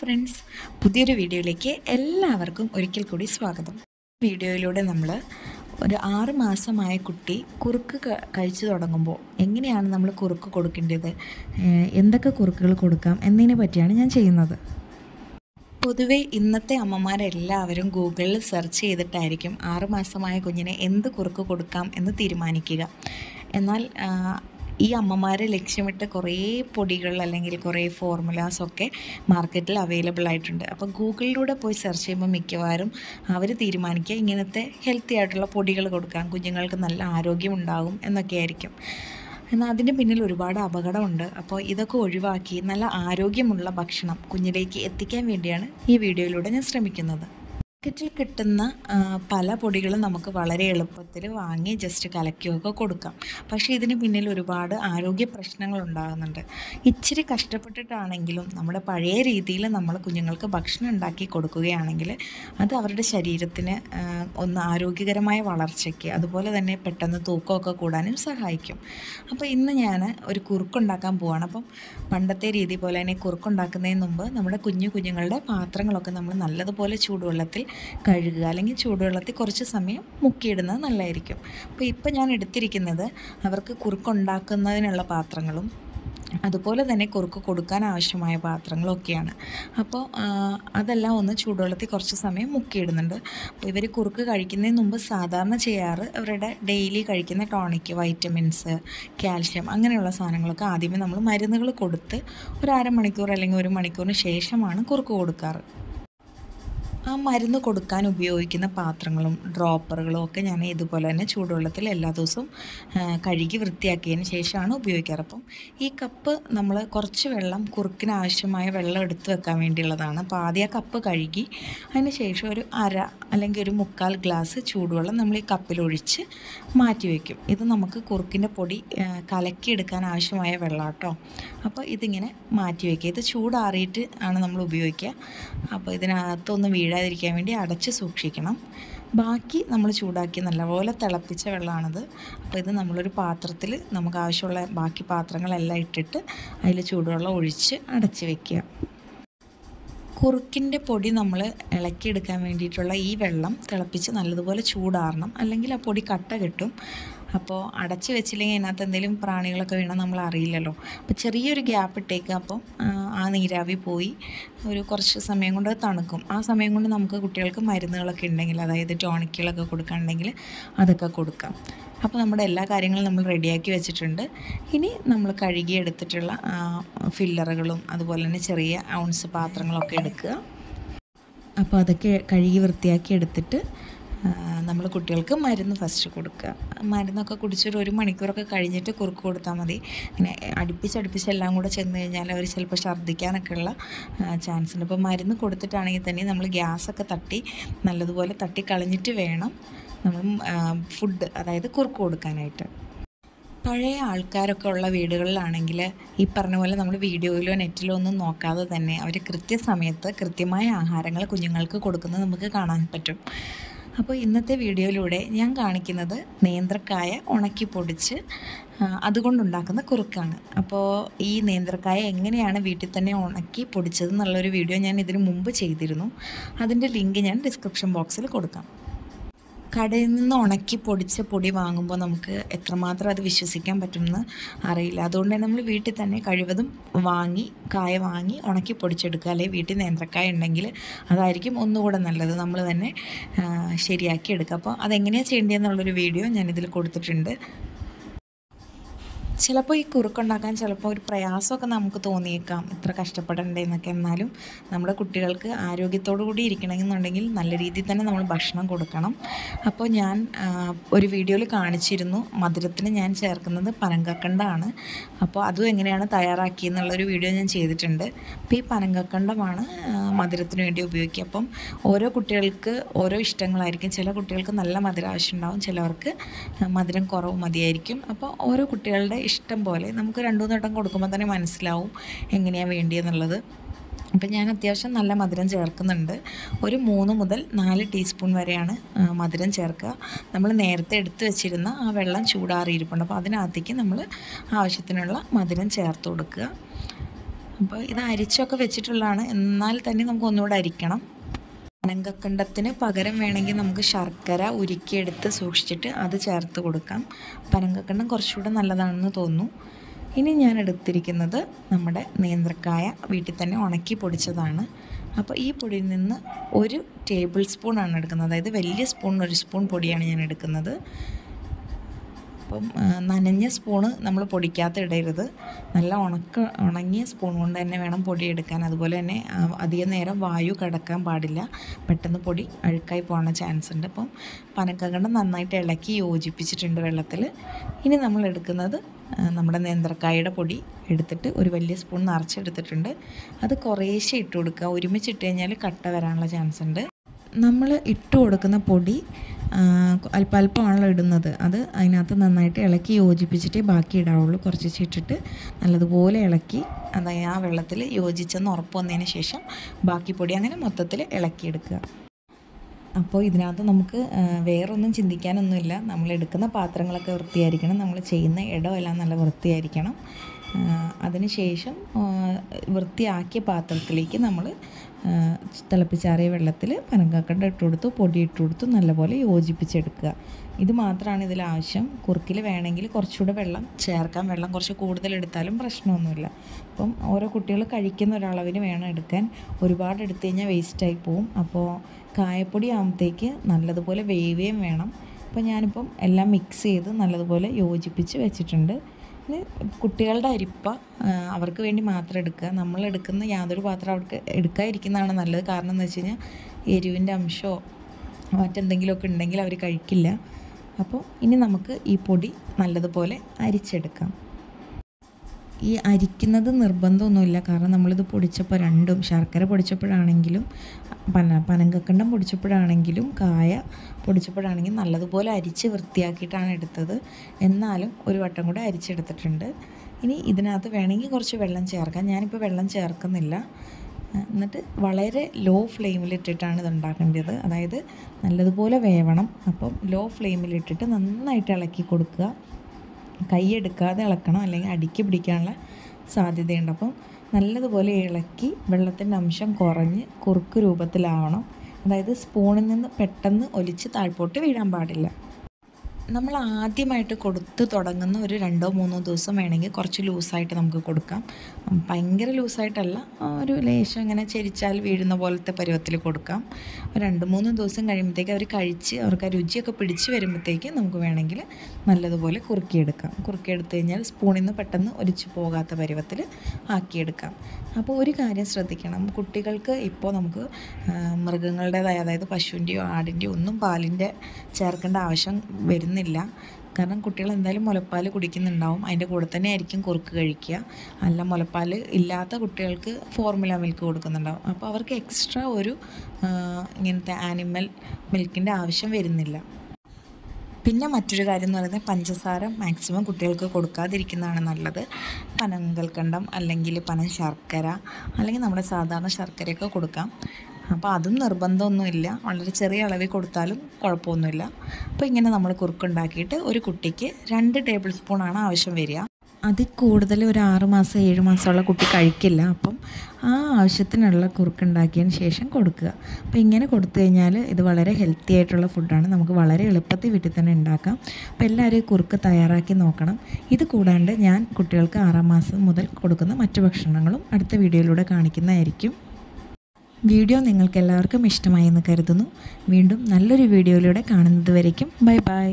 Friends. പുതിയൊരു വീഡിയോയിലേക്ക് എല്ലാവർക്കും ഒരിക്കൽ കൂടി സ്വാഗതം. വീഡിയോയിലൂടെ നമ്മൾ ഒരു ആറ് മാസമായ കുട്ടി കുറുക്ക് കഴിച്ചു തുടങ്ങുമ്പോൾ എങ്ങനെയാണ് നമ്മൾ കുറുക്ക് കൊടുക്കേണ്ടത്? എന്തൊക്കെ കുറുക്കുകൾ കൊടുക്കാം എന്നതിനെ പറ്റിയാണ് ഞാൻ ചെയ്യുന്നത്. പൊതുവെ ഇന്നത്തെ അമ്മമാരെല്ലാവരും ഗൂഗിളിൽ സെർച്ച് ചെയ്തിട്ടായിരിക്കും ആറുമാസമായ കുഞ്ഞിനെ എന്ത് കുറുക്ക് കൊടുക്കാം എന്ന് തീരുമാനിക്കുക. എന്നാൽ ഈ അമ്മമാരെ ലക്ഷ്യമിട്ട് കുറേ പൊടികൾ അല്ലെങ്കിൽ കുറേ ഫോർമുലാസ് ഒക്കെ മാർക്കറ്റിൽ അവൈലബിൾ ആയിട്ടുണ്ട്. അപ്പോൾ ഗൂഗിളിലൂടെ പോയി സെർച്ച് ചെയ്യുമ്പോൾ മിക്കവാറും അവർ തീരുമാനിക്കുക ഇങ്ങനത്തെ ഹെൽത്തി ആയിട്ടുള്ള പൊടികൾ കൊടുക്കാം കുഞ്ഞുങ്ങൾക്ക് നല്ല ആരോഗ്യം ഉണ്ടാകും എന്നൊക്കെ ആയിരിക്കും. എന്നാൽ അതിന്റെ പിന്നിൽ ഒരുപാട് അപകടമുണ്ട്. അപ്പോൾ ഇതൊക്കെ ഒഴിവാക്കി നല്ല ആരോഗ്യമുള്ള ഭക്ഷണം കുഞ്ഞിലേക്ക് എത്തിക്കാൻ വേണ്ടിയാണ് ഈ വീഡിയോയിലൂടെ ഞാൻ ശ്രമിക്കുന്നത്. മാർക്കറ്റിൽ കിട്ടുന്ന പല പൊടികളും നമുക്ക് വളരെ എളുപ്പത്തിൽ വാങ്ങി ജസ്റ്റ് കലക്കിയൊക്കെ കൊടുക്കാം. പക്ഷേ ഇതിന് പിന്നിൽ ഒരുപാട് ആരോഗ്യ പ്രശ്നങ്ങൾ ഉണ്ടാകുന്നുണ്ട്. ഇച്ചിരി കഷ്ടപ്പെട്ടിട്ടാണെങ്കിലും നമ്മുടെ പഴയ രീതിയിൽ നമ്മൾ കുഞ്ഞുങ്ങൾക്ക് ഭക്ഷണം ഉണ്ടാക്കി കൊടുക്കുകയാണെങ്കിൽ അത് അവരുടെ ശരീരത്തിന് ഒന്ന് ആരോഗ്യകരമായ വളർച്ചയ്ക്ക് അതുപോലെ തന്നെ പെട്ടെന്ന് തൂക്കമൊക്കെ കൂടാനും സഹായിക്കും. അപ്പോൾ ഇന്ന് ഞാൻ ഒരു കുറുക്കുണ്ടാക്കാൻ പോവാണ്. അപ്പം പണ്ടത്തെ രീതി പോലെ തന്നെ കുറുക്കുണ്ടാക്കുന്നതിന് മുമ്പ് നമ്മുടെ കുഞ്ഞു കുഞ്ഞുങ്ങളുടെ പാത്രങ്ങളൊക്കെ നമ്മൾ നല്ലതുപോലെ ചൂടുവെള്ളത്തിൽ കഴുകുക അല്ലെങ്കിൽ ചൂടുവെള്ളത്തിൽ കുറച്ച് സമയം മുക്കിയിടുന്നത് നല്ലതായിരിക്കും. അപ്പോൾ ഇപ്പോൾ ഞാൻ എടുത്തിരിക്കുന്നത് അവർക്ക് കുറുക്കുണ്ടാക്കുന്നതിനുള്ള പാത്രങ്ങളും അതുപോലെ തന്നെ കുറുക്ക് കൊടുക്കാൻ ആവശ്യമായ പാത്രങ്ങളൊക്കെയാണ് അപ്പോൾ അതെല്ലാം ഒന്ന് ചൂടുവെള്ളത്തിൽ കുറച്ച് സമയം മുക്കിയിടുന്നുണ്ട്. അപ്പോൾ ഇവർ കുറുക്ക് കഴിക്കുന്നതിന് മുമ്പ് സാധാരണ ചെയ്യാറ് അവരുടെ ഡെയിലി കഴിക്കുന്ന ടോണിക്ക് വൈറ്റമിൻസ് കാൽഷ്യം അങ്ങനെയുള്ള സാധനങ്ങളൊക്കെ ആദ്യമേ നമ്മൾ മരുന്നുകൾ കൊടുത്ത് ഒരു അരമണിക്കൂർ അല്ലെങ്കിൽ ഒരു മണിക്കൂറിന് ശേഷമാണ് കുറുക്ക് കൊടുക്കാറ്. ആ മരുന്ന് കൊടുക്കാൻ ഉപയോഗിക്കുന്ന പാത്രങ്ങളും ഡ്രോപ്പറുകളും ഒക്കെ ഞാൻ ഇതുപോലെ തന്നെ ചൂടുവെള്ളത്തിൽ എല്ലാ ദിവസവും കഴുകി വൃത്തിയാക്കിയതിന് ശേഷമാണ് ഉപയോഗിക്കാറ്. അപ്പം ഈ കപ്പ് നമ്മൾ കുറച്ച് വെള്ളം കുറുക്കിന് ആവശ്യമായ വെള്ളം എടുത്തു വെക്കാൻ വേണ്ടിയുള്ളതാണ്. അപ്പോൾ ആദ്യം ആ കപ്പ് കഴുകി അതിന് ശേഷം ഒരു അര അല്ലെങ്കിൽ ഒരു മുക്കാൽ ഗ്ലാസ് ചൂടുവെള്ളം നമ്മൾ ഈ കപ്പിലൊഴിച്ച് മാറ്റി വയ്ക്കും ഇത് നമുക്ക് കുറുക്കിന്റെ പൊടി കലക്കിയെടുക്കാൻ ആവശ്യമായ വെള്ളം കേട്ടോ അപ്പോൾ ഇതിങ്ങനെ മാറ്റി വയ്ക്കുക ഇത് ചൂടാറിയിട്ട് ആണ് നമ്മൾ ഉപയോഗിക്കുക. അപ്പോൾ ഇതിനകത്തൊന്നും വീഴാതിരിക്കാൻ വേണ്ടി അടച്ച് സൂക്ഷിക്കണം. ബാക്കി നമ്മൾ ചൂടാക്കി നല്ലപോലെ തിളപ്പിച്ച വെള്ളമാണിത്. അപ്പോൾ ഇത് നമ്മളൊരു പാത്രത്തിൽ നമുക്ക് ആവശ്യമുള്ള ബാക്കി പാത്രങ്ങളെല്ലാം ഇട്ടിട്ട് അതിൽ ചൂടുവെള്ളം ഒഴിച്ച് അടച്ച് വെക്കുക. കുറുക്കിന്റെ പൊടി നമ്മൾ ഇളക്കിയെടുക്കാൻ വേണ്ടിയിട്ടുള്ള ഈ വെള്ളം തിളപ്പിച്ച് നല്ലതുപോലെ ചൂടാറണം. അല്ലെങ്കിൽ ആ പൊടി കട്ട കിട്ടും. അപ്പോൾ അടച്ച് വെച്ചില്ലെങ്കിൽ അതിനകത്ത് എന്തെങ്കിലും പ്രാണികളൊക്കെ വീണാൽ നമ്മൾ അറിയില്ലല്ലോ അപ്പോൾ ചെറിയൊരു ഗ്യാപ്പ് ഇട്ടേക്കുക അപ്പോൾ ആ, നീരാവി പോയി. ഒരു കുറച്ച് സമയം കൊണ്ട് തണുക്കും. ആ സമയം കൊണ്ട് നമുക്ക് കുട്ടികൾക്ക് മരുന്നുകളൊക്കെ ഉണ്ടെങ്കിൽ അതായത് ടോണിക്കുകളൊക്കെ കൊടുക്കുകയാണെങ്കിൽ അതൊക്കെ കൊടുക്കാം. അപ്പോൾ നമ്മുടെ എല്ലാ കാര്യങ്ങളും നമ്മൾ റെഡിയാക്കി വെച്ചിട്ടുണ്ട്. ഇനി നമ്മൾ കഴുകി എടുത്തിട്ടുള്ള ആ, ഫില്ലറുകളും അതുപോലെ തന്നെ ചെറിയ ഔൺസ് പാത്രങ്ങളൊക്കെ എടുക്കുക. അപ്പോൾ അതൊക്കെ കഴുകി വൃത്തിയാക്കി എടുത്തിട്ട് നമ്മൾ കുട്ടികൾക്ക് മരുന്ന് ഫസ്റ്റ് കൊടുക്കുക. മരുന്നൊക്കെ കുടിച്ചൊരു ഒരു മണിക്കൂറൊക്കെ കഴിഞ്ഞിട്ട് കുറുക്ക് കൊടുത്താൽ മതി. പിന്നെ അടുപ്പിച്ചടുപ്പിച്ച് എല്ലാം കൂടെ ചെന്ന് കഴിഞ്ഞാൽ അവർ ചിലപ്പോൾ ഛർദ്ദിക്കാനൊക്കെ ഉള്ള ചാൻസ് ഉണ്ട്. അപ്പോൾ മരുന്ന് കൊടുത്തിട്ടാണെങ്കിൽ തന്നെ നമ്മൾ ഗ്യാസൊക്കെ തട്ടി നല്ലതുപോലെ തട്ടി കളഞ്ഞിട്ട് വേണം നമ്മൾ ഫുഡ് അതായത് കുറുക്ക് കൊടുക്കാനായിട്ട്. പഴയ ആൾക്കാരൊക്കെ ഉള്ള വീടുകളിലാണെങ്കിൽ ഈ പറഞ്ഞ പോലെ നമ്മൾ വീഡിയോയിലോ നെറ്റിലോ ഒന്നും നോക്കാതെ തന്നെ അവർ കൃത്യസമയത്ത് കൃത്യമായ ആഹാരങ്ങൾ കുഞ്ഞുങ്ങൾക്ക് കൊടുക്കുന്നത് നമുക്ക് കാണാൻ പറ്റും. അപ്പോൾ ഇന്നത്തെ വീഡിയോയിലൂടെ ഞാൻ കാണിക്കുന്നത് നേന്ത്രക്കായ ഉണക്കി പൊടിച്ച് അതുകൊണ്ടുണ്ടാക്കുന്ന കുറുക്കാണ്. അപ്പോൾ ഈ നേന്ത്രക്കായ എങ്ങനെയാണ് വീട്ടിൽ തന്നെ ഉണക്കി പൊടിച്ചത് എന്നുള്ളൊരു വീഡിയോ ഞാൻ ഇതിനു മുമ്പ് ചെയ്തിരുന്നു. അതിന്റെ ലിങ്ക് ഞാൻ ഡിസ്ക്രിപ്ഷൻ ബോക്സിൽ കൊടുക്കാം. കടയിൽ നിന്ന് ഉണക്കി പൊടിച്ച പൊടി വാങ്ങുമ്പോൾ നമുക്ക് എത്രമാത്രം അത് വിശ്വസിക്കാൻ പറ്റുമെന്ന് അറിയില്ല. അതുകൊണ്ട് തന്നെ നമ്മൾ വീട്ടിൽ തന്നെ കഴിവതും വാങ്ങി കായ വാങ്ങി ഉണക്കി പൊടിച്ചെടുക്കുക. അല്ലെങ്കിൽ വീട്ടിൽ നേന്ത്രക്കായ ഉണ്ടെങ്കിൽ അതായിരിക്കും ഒന്നുകൂടെ നല്ലത്. നമ്മൾ തന്നെ ശരിയാക്കി എടുക്കുക. അപ്പോൾ അതെങ്ങനെയാണ് ചെയ്യേണ്ടതെന്നുള്ളൊരു വീഡിയോ ഞാനിതിൽ കൊടുത്തിട്ടുണ്ട്. ചിലപ്പോൾ ഈ കുറുക്കുണ്ടാക്കാൻ ചിലപ്പോൾ ഒരു പ്രയാസമൊക്കെ നമുക്ക് തോന്നിയേക്കാം. ഇത്ര കഷ്ടപ്പെടണ്ടേ എന്നൊക്കെ എന്നാലും നമ്മുടെ കുട്ടികൾക്ക് ആരോഗ്യത്തോടു കൂടി ഇരിക്കണമെന്നുണ്ടെങ്കിൽ നല്ല രീതിയിൽ തന്നെ നമ്മൾ ഭക്ഷണം കൊടുക്കണം. അപ്പോൾ ഞാൻ ഒരു വീഡിയോയിൽ കാണിച്ചിരുന്നു. മധുരത്തിന് ഞാൻ ചേർക്കുന്നത് പനങ്കക്കണ്ടാണ് അപ്പോൾ അതും എങ്ങനെയാണ് തയ്യാറാക്കിയെന്നുള്ളൊരു വീഡിയോ ഞാൻ ചെയ്തിട്ടുണ്ട്. അപ്പോൾ ഈ പനങ്കക്കണ്ടമാണ് മധുരത്തിന് വേണ്ടി ഉപയോഗിക്കുക. അപ്പം ഓരോ കുട്ടികൾക്ക് ഓരോ ഇഷ്ടങ്ങളായിരിക്കും. ചില കുട്ടികൾക്ക് നല്ല മധുരം ആവശ്യമുണ്ടാവും ചിലവർക്ക് മധുരം കുറവ് മതിയായിരിക്കും. അപ്പോൾ ഓരോ കുട്ടികളുടെ ഇഷ്ടം പോലെ നമുക്ക് രണ്ടു വട്ടം കൊടുക്കുമ്പോൾ തന്നെ മനസ്സിലാവും എങ്ങനെയാണ് വേണ്ടിയെന്നുള്ളത്. അപ്പം ഞാൻ അത്യാവശ്യം നല്ല മധുരം ചേർക്കുന്നുണ്ട്. ഒരു മൂന്ന് മുതൽ നാല് ടീസ്പൂൺ വരെയാണ് മധുരം ചേർക്കുക. നമ്മൾ നേരത്തെ എടുത്തു വെച്ചിരുന്ന ആ വെള്ളം ചൂടാറിയിരിപ്പുണ്ട്. അപ്പോൾ അതിനകത്തേക്ക് നമ്മൾ ആവശ്യത്തിനുള്ള മധുരം ചേർത്ത് കൊടുക്കുക. അപ്പോൾ ഇത് അരിച്ചൊക്കെ വെച്ചിട്ടുള്ളതാണ്. എന്നാൽ തന്നെ നമുക്ക് ഒന്നുകൂടെ അരിക്കണം. പനങ്കക്കണ്ടത്തിന് പകരം വേണമെങ്കിൽ നമുക്ക് ശർക്കര ഉരുക്കിയെടുത്ത് സൂക്ഷിച്ചിട്ട് അത് ചേർത്ത് കൊടുക്കാം. പനങ്കക്കണ്ടം കുറച്ചുകൂടെ നല്ലതാണെന്ന് തോന്നുന്നു. ഇനി ഞാൻ എടുത്തിരിക്കുന്നത് നമ്മുടെ നേന്ത്രക്കായ വീട്ടിൽ തന്നെ ഉണക്കി പൊടിച്ചതാണ്. അപ്പോൾ ഈ പൊടിയിൽ നിന്ന് ഒരു ടേബിൾ സ്പൂണാണ് എടുക്കുന്നത്. അതായത് വലിയ സ്പൂൺ ഒരു സ്പൂൺ പൊടിയാണ് ഞാൻ എടുക്കുന്നത്. അപ്പം നനഞ്ഞ സ്പൂണ് നമ്മൾ പൊടിക്കാത്ത ഇടരുത്. നല്ല ഉണക്ക ഉണങ്ങിയ സ്പൂൺ കൊണ്ട് തന്നെ വേണം പൊടി എടുക്കാൻ. അതുപോലെ തന്നെ അധികം നേരം വായു കിടക്കാൻ പാടില്ല. പെട്ടെന്ന് പൊടി അഴുക്കായി പോകുന്ന ചാൻസ് ഉണ്ട്. അപ്പം പനക്കകണ്ടം നന്നായിട്ട് ഇളക്കി യോജിപ്പിച്ചിട്ടുണ്ട് വെള്ളത്തിൽ ഇനി നമ്മൾ എടുക്കുന്നത് നമ്മുടെ നേന്ത്രക്കായയുടെ പൊടി എടുത്തിട്ട് ഒരു വലിയ സ്പൂൺ നിറച്ചെടുത്തിട്ടുണ്ട്. അത് കുറേശ്ശെ ഇട്ട് കൊടുക്കുക. ഒരുമിച്ച് ഇട്ട് കഴിഞ്ഞാൽ കട്ട വരാനുള്ള ചാൻസ് ഉണ്ട്. നമ്മൾ ഇട്ട് കൊടുക്കുന്ന പൊടി അല്പം അല്പമാണല്ലോ ഇടുന്നത്. അത് അതിനകത്ത് നന്നായിട്ട് ഇളക്കി യോജിപ്പിച്ചിട്ടേ ബാക്കി ഇടാവുള്ളൂ. കുറച്ച് ഇട്ടിട്ട് നല്ലതുപോലെ ഇളക്കി അതായത് ആ വെള്ളത്തിൽ യോജിച്ചെന്ന് ഉറപ്പ് വന്നതിന് ശേഷം ബാക്കി പൊടി അങ്ങനെ മൊത്തത്തിൽ ഇളക്കിയെടുക്കുക. അപ്പോൾ ഇതിനകത്ത് നമുക്ക് വേറൊന്നും ചിന്തിക്കാനൊന്നുമില്ല. നമ്മൾ എടുക്കുന്ന പാത്രങ്ങളൊക്കെ വൃത്തിയായിരിക്കണം. നമ്മൾ ചെയ്യുന്ന ഇടമെല്ലാം നല്ല വൃത്തിയായിരിക്കണം. അതിന് ശേഷം ആ, വൃത്തിയാക്കിയ പാത്രത്തിലേക്ക് നമ്മൾ തിളപ്പിച്ചാറിയ വെള്ളത്തിൽ പനങ്കാക്കണ്ട ഇട്ട് കൊടുത്തു പൊടി ഇട്ട് കൊടുത്തു നല്ലപോലെ യോജിപ്പിച്ചെടുക്കുക. ഇത് മാത്രമാണ് ഇതിൽ ആവശ്യം. കുറുക്കിൽ വേണമെങ്കിൽ കുറച്ചുകൂടെ വെള്ളം ചേർക്കാം വെള്ളം കുറച്ച് കൂടുതൽ എടുത്താലും പ്രശ്നമൊന്നുമില്ല. അപ്പം ഓരോ കുട്ടികൾ കഴിക്കുന്ന ഒരളവിന് വേണം എടുക്കാൻ. ഒരുപാട് എടുത്തു കഴിഞ്ഞാൽ വേസ്റ്റായി പോവും. അപ്പോൾ കായപ്പൊടി ആകുമ്പോഴത്തേക്ക് നല്ലതുപോലെ വേവുകയും വേണം. അപ്പോൾ ഞാനിപ്പം എല്ലാം മിക്സ് ചെയ്ത് നല്ലതുപോലെ യോജിപ്പിച്ച് വെച്ചിട്ടുണ്ട്. ഇനി കുട്ടികളുടെ അരിപ്പ അവർക്ക് വേണ്ടി മാത്രം എടുക്കുക. നമ്മൾ എടുക്കുന്ന യാതൊരു പാത്രം അവർക്ക് എടുക്കാതിരിക്കുന്നതാണ് നല്ലത്. കാരണം എന്ന് വെച്ച് കഴിഞ്ഞാൽ എരിവിന്റെ അംശമോ മറ്റെന്തെങ്കിലുമൊക്കെ ഉണ്ടെങ്കിൽ അവർ കഴിക്കില്ല. അപ്പോൾ ഇനി നമുക്ക് ഈ പൊടി നല്ലതുപോലെ അരിച്ചെടുക്കാം. ഈ അരിക്കുന്നത് നിർബന്ധമൊന്നുമില്ല. കാരണം നമ്മളിത് പൊടിച്ചപ്പോൾ രണ്ടും ശർക്കര പൊടിച്ചപ്പോഴാണെങ്കിലും പന പനങ്കക്കണ്ടം പൊടിച്ചപ്പോഴാണെങ്കിലും കായ പൊടിച്ചപ്പോഴാണെങ്കിലും നല്ലതുപോലെ അരിച്ച് വൃത്തിയാക്കിയിട്ടാണ് എടുത്തത്. എന്നാലും ഒരു വട്ടം കൂടെ അരിച്ചെടുത്തിട്ടുണ്ട്. ഇനി ഇതിനകത്ത് വേണമെങ്കിൽ കുറച്ച് വെള്ളം ചേർക്കാം. ഞാനിപ്പോൾ വെള്ളം ചേർക്കുന്നില്ല. എന്നിട്ട് വളരെ ലോ ഫ്ലെയിമിലിട്ടിട്ടാണ് ഇത് ഉണ്ടാക്കേണ്ടത്. അതായത് നല്ലതുപോലെ വേവണം. അപ്പം ലോ ഫ്ലെയിമിലിട്ടിട്ട് നന്നായിട്ട് ഇളക്കി കൊടുക്കുക. കൈ എടുക്കാതെ ഇളക്കണം. അല്ലെങ്കിൽ അടിക്ക് പിടിക്കാനുള്ള സാധ്യതയുണ്ട്. അപ്പം നല്ലതുപോലെ ഇളക്കി വെള്ളത്തിന്റെ അംശം കുറഞ്ഞ് കുറുക്ക് രൂപത്തിലാവണം. അതായത് സ്പൂണിൽ നിന്ന് പെട്ടെന്ന് ഒലിച്ച് താഴ്പോട്ട് വീഴാൻ പാടില്ല. നമ്മൾ ആദ്യമായിട്ട് കൊടുത്ത് തുടങ്ങുന്ന ഒരു രണ്ടോ മൂന്നോ ദിവസം വേണമെങ്കിൽ കുറച്ച് ലൂസായിട്ട് നമുക്ക് കൊടുക്കാം. ഭയങ്കര ലൂസായിട്ടല്ല ഒരു ലേശം ഇങ്ങനെ ചെരിച്ചാൽ വീഴുന്ന പോലത്തെ പരുവത്തിൽ കൊടുക്കാം. രണ്ട് മൂന്ന് ദിവസം കഴിയുമ്പോഴത്തേക്ക് അവർ കഴിച്ച് അവർക്ക് ആ രുചിയൊക്കെ പിടിച്ച് വരുമ്പോഴത്തേക്ക് നമുക്ക് വേണമെങ്കിൽ നല്ലതുപോലെ കുറുക്കിയെടുക്കാം. കുറുക്കിയെടുത്ത് കഴിഞ്ഞാൽ സ്പൂണിൽ നിന്ന് പെട്ടെന്ന് ഒലിച്ച് പോകാത്ത പരുവത്തിൽ ആക്കിയെടുക്കാം. അപ്പോൾ ഒരു കാര്യം ശ്രദ്ധിക്കണം. കുട്ടികൾക്ക് ഇപ്പോൾ നമുക്ക് മൃഗങ്ങളുടേതായ അതായത് പശുവിന്റെയോ ആടിന്റെയോ ഒന്നും പാലിന്റെ ചേർക്കേണ്ട ആവശ്യം വരുന്നില്ല. കാരണം കുട്ടികൾ എന്തായാലും മുലപ്പാൽ കുടിക്കുന്നുണ്ടാവും. അതിന്റെ കൂടെ തന്നെ ആയിരിക്കും കുറുക്ക് കഴിക്കുക. അല്ല മുലപ്പാൽ ഇല്ലാത്ത കുട്ടികൾക്ക് ഫോർമുല മിൽക്ക് കൊടുക്കുന്നുണ്ടാവും. അപ്പോൾ അവർക്ക് എക്സ്ട്രാ ഒരു ഇങ്ങനത്തെ ആനിമൽ മിൽക്കിന്റെ ആവശ്യം വരുന്നില്ല. പിന്നെ മറ്റൊരു കാര്യം എന്ന് പറയുന്നത് പഞ്ചസാര മാക്സിമം കുട്ടികൾക്ക് കൊടുക്കാതിരിക്കുന്നതാണ് നല്ലത്. പനങ്കൽക്കണ്ടം അല്ലെങ്കിൽ പന ശർക്കര അല്ലെങ്കിൽ നമ്മുടെ സാധാരണ ശർക്കരയൊക്കെ കൊടുക്കാം. അപ്പോൾ അതും നിർബന്ധമൊന്നുമില്ല. വളരെ ചെറിയ അളവിൽ കൊടുത്താലും കുഴപ്പമൊന്നുമില്ല. അപ്പോൾ ഇങ്ങനെ നമ്മൾ കുറുക്കുണ്ടാക്കിയിട്ട് ഒരു കുട്ടിക്ക് രണ്ട് ടേബിൾ സ്പൂണാണ് ആവശ്യം വരിക. അതിൽ കൂടുതൽ ഒരു ആറ് മാസം ഏഴ് മാസമുള്ള കുട്ടി കഴിക്കില്ല. അപ്പം ആ ആവശ്യത്തിനുള്ള കുറുക്കുണ്ടാക്കിയതിന് ശേഷം കൊടുക്കുക. അപ്പോൾ ഇങ്ങനെ കൊടുത്തു കഴിഞ്ഞാൽ ഇത് വളരെ ഹെൽത്തി ആയിട്ടുള്ള ഫുഡാണ് നമുക്ക് വളരെ എളുപ്പത്തിൽ വീട്ടിൽ തന്നെ ഉണ്ടാക്കാം. അപ്പോൾ എല്ലാവരും കുറുക്ക് തയ്യാറാക്കി നോക്കണം. ഇത് കൂടാണ്ട് ഞാൻ കുട്ടികൾക്ക് ആറാം മാസം മുതൽ കൊടുക്കുന്ന മറ്റു ഭക്ഷണങ്ങളും അടുത്ത വീഡിയോയിലൂടെ കാണിക്കുന്നതായിരിക്കും. വീഡിയോ നിങ്ങൾക്ക് എല്ലാവർക്കും ഇഷ്ടമായി എന്ന് കരുതുന്നു. വീണ്ടും നല്ലൊരു വീഡിയോയിലൂടെ കാണുന്നത് വരയ്ക്കും ബൈ ബൈ.